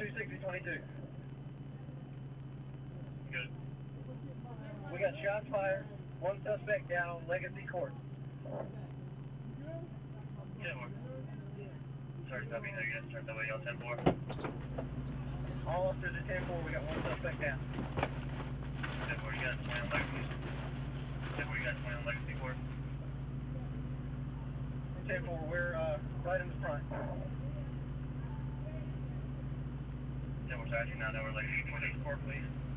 We got shots fired, one suspect down on Legacy Court. Yeah, we're. Sorry, stopping there, guys. Turn somebody on 10 4. All officers at 10 4, we got one suspect down. 10 4, you got 20 on Legacy. 10 4, you got 20 on Legacy Court. 10 4, we're uh, right in the front. 10 4, sorry, now know we're Legacy Court, please.